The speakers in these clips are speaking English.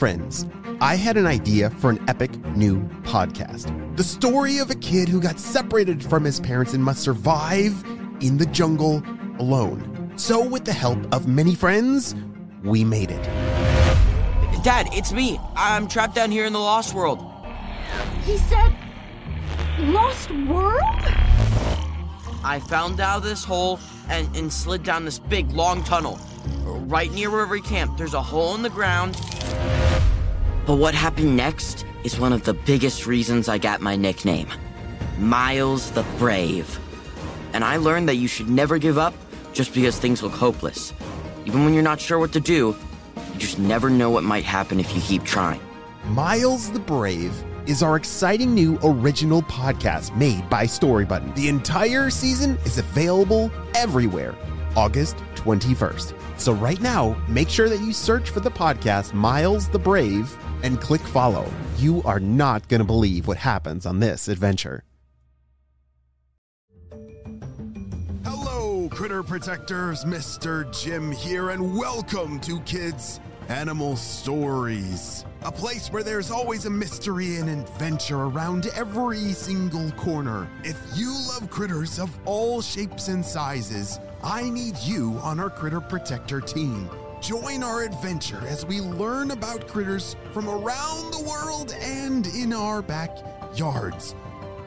Friends, I had an idea for an epic new podcast. The story of a kid who got separated from his parents and must survive in the jungle alone. So, with the help of many friends, we made it. Dad, it's me. I'm trapped down here in the Lost World. He said, Lost World? I found out of this hole and, and slid down this big, long tunnel. Right near where we camped, there's a hole in the ground. But what happened next is one of the biggest reasons I got my nickname Miles the Brave. And I learned that you should never give up just because things look hopeless. Even when you're not sure what to do, you just never know what might happen if you keep trying. Miles the Brave is our exciting new original podcast made by Storybutton. The entire season is available everywhere August 21st. So, right now, make sure that you search for the podcast Miles the Brave and click follow. You are not going to believe what happens on this adventure. Hello, critter protectors. Mr. Jim here, and welcome to Kids Animal Stories, a place where there's always a mystery and adventure around every single corner. If you love critters of all shapes and sizes, I need you on our Critter Protector team. Join our adventure as we learn about critters from around the world and in our backyards.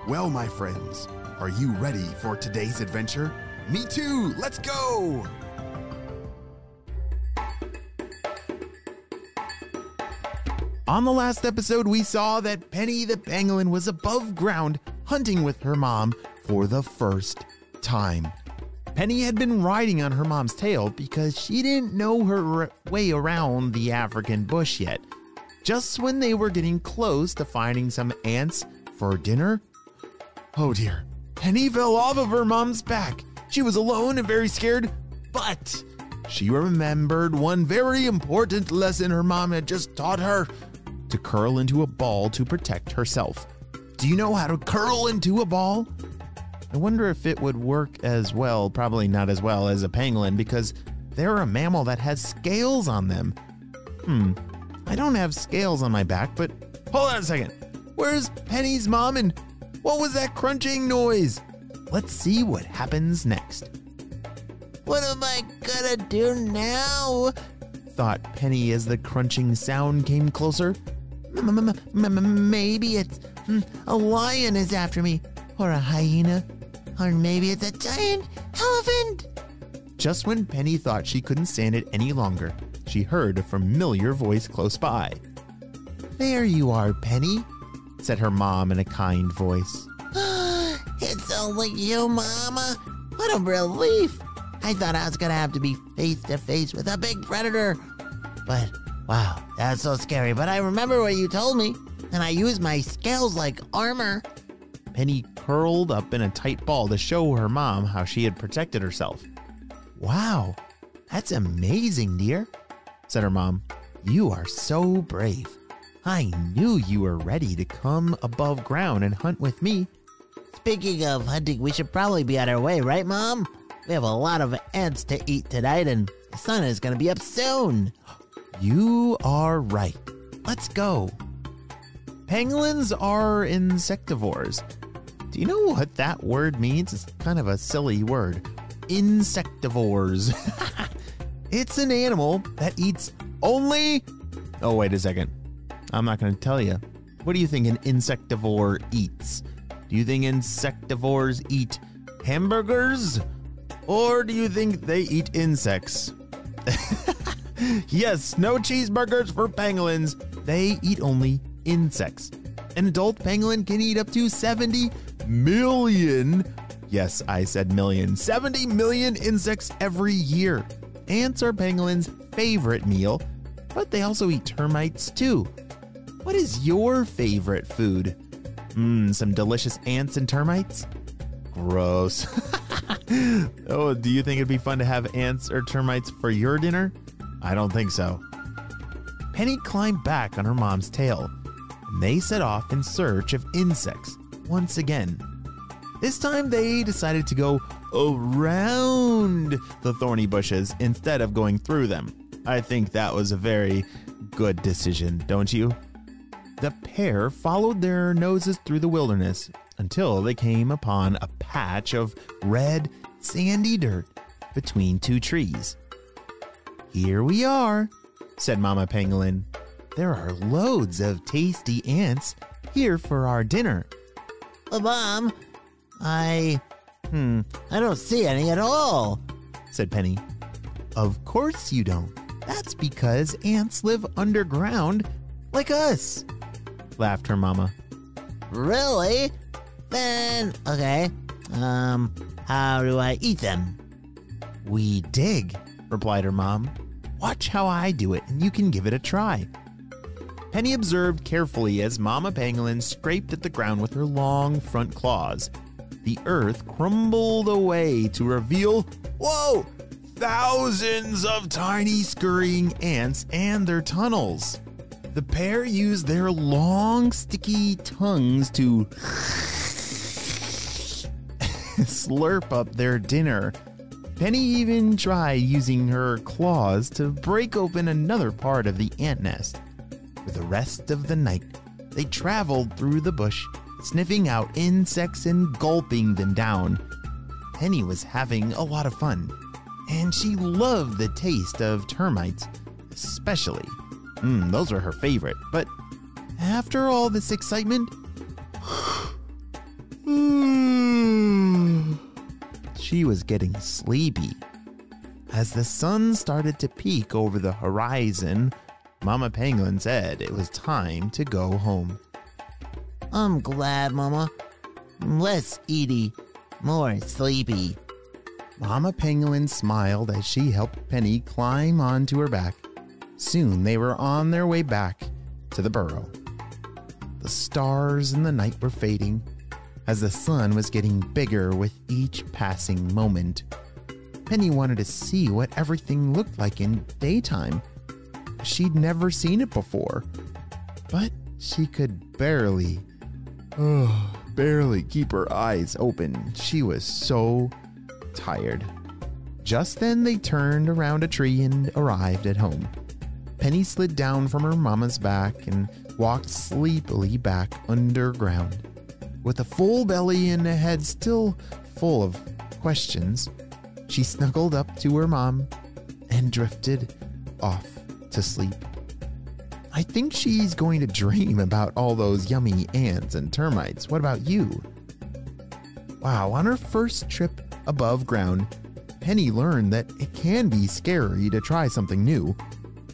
Well, my friends, are you ready for today's adventure? Me too! Let's go! On the last episode, we saw that Penny the pangolin was above ground hunting with her mom for the first time. Penny had been riding on her mom's tail because she didn't know her way around the African bush yet. Just when they were getting close to finding some ants for dinner, oh dear, Penny fell off of her mom's back. She was alone and very scared, but she remembered one very important lesson her mom had just taught her to curl into a ball to protect herself. Do you know how to curl into a ball? I wonder if it would work as well, probably not as well as a pangolin because they're a mammal that has scales on them. Hmm, I don't have scales on my back, but hold on a second. Where's Penny's mom and what was that crunching noise? Let's see what happens next. What am I gonna do now? Thought Penny as the crunching sound came closer. Maybe it's mm, a lion is after me, or a hyena, or maybe it's a giant elephant. Just when Penny thought she couldn't stand it any longer, she heard a familiar voice close by. There you are, Penny, said her mom in a kind voice. it's only you, Mama. What a relief. I thought I was gonna have to be face to face with a big predator. But wow, that's so scary. But I remember what you told me, and I used my scales like armor. Penny curled up in a tight ball to show her mom how she had protected herself. Wow, that's amazing, dear, said her mom. You are so brave. I knew you were ready to come above ground and hunt with me. Speaking of hunting, we should probably be on our way, right, Mom? We have a lot of ants to eat tonight, and the sun is going to be up soon. You are right. Let's go. Pangolins are insectivores. Do you know what that word means? It's kind of a silly word. Insectivores. it's an animal that eats only. Oh, wait a second. I'm not going to tell you. What do you think an insectivore eats? Do you think insectivores eat hamburgers? Or do you think they eat insects? yes, no cheeseburgers for pangolins. They eat only insects. An adult pangolin can eat up to 70 million. Yes, I said million. 70 million insects every year. Ants are pangolins' favorite meal, but they also eat termites too. What is your favorite food? Mmm, some delicious ants and termites? Gross. oh, do you think it'd be fun to have ants or termites for your dinner? I don't think so. Penny climbed back on her mom's tail, and they set off in search of insects once again. This time they decided to go around the thorny bushes instead of going through them. I think that was a very good decision, don't you? The pair followed their noses through the wilderness until they came upon a patch of red, sandy dirt between two trees. Here we are, said Mama Pangolin. There are loads of tasty ants here for our dinner. Uh, Mom, I. Hmm, I don't see any at all. said Penny. Of course you don't. That's because ants live underground like us, laughed her mama. Really? Then, okay. Um, how do I eat them? We dig, replied her mom. Watch how I do it and you can give it a try. Penny observed carefully as Mama Pangolin scraped at the ground with her long front claws. The earth crumbled away to reveal, whoa, thousands of tiny scurrying ants and their tunnels. The pair used their long, sticky tongues to slurp up their dinner. Penny even tried using her claws to break open another part of the ant nest. For the rest of the night, they traveled through the bush, sniffing out insects and gulping them down. Penny was having a lot of fun, and she loved the taste of termites, especially. Mm, those were her favorite, but after all this excitement, she was getting sleepy. As the sun started to peek over the horizon, Mama Pangolin said it was time to go home. I'm glad, Mama. Less eaty, more sleepy. Mama Pangolin smiled as she helped Penny climb onto her back. Soon they were on their way back to the burrow. The stars in the night were fading as the sun was getting bigger with each passing moment. Penny wanted to see what everything looked like in daytime. She'd never seen it before, but she could barely, oh, barely keep her eyes open. She was so tired. Just then they turned around a tree and arrived at home. Penny slid down from her mama's back and walked sleepily back underground. With a full belly and a head still full of questions, she snuggled up to her mom and drifted off to sleep. I think she's going to dream about all those yummy ants and termites. What about you? Wow, on her first trip above ground, Penny learned that it can be scary to try something new,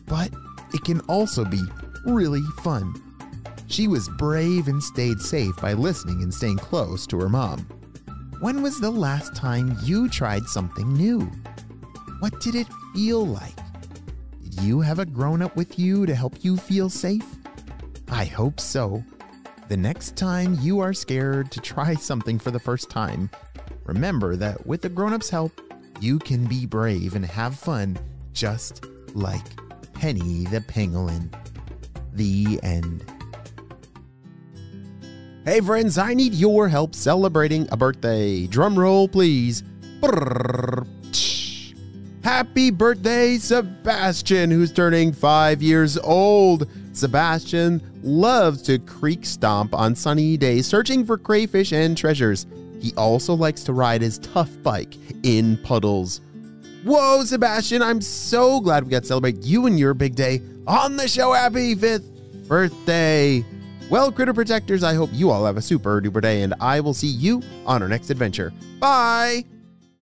but it can also be really fun. She was brave and stayed safe by listening and staying close to her mom. When was the last time you tried something new? What did it feel like? You have a grown up with you to help you feel safe? I hope so. The next time you are scared to try something for the first time, remember that with the grown up's help, you can be brave and have fun just like Penny the Pangolin. The end. Hey friends, I need your help celebrating a birthday. Drum roll, please. Brrr. Happy birthday, Sebastian, who's turning five years old. Sebastian loves to creek stomp on sunny days, searching for crayfish and treasures. He also likes to ride his tough bike in puddles. Whoa, Sebastian, I'm so glad we got to celebrate you and your big day on the show. Happy fifth birthday. Well, Critter Protectors, I hope you all have a super duper day, and I will see you on our next adventure. Bye!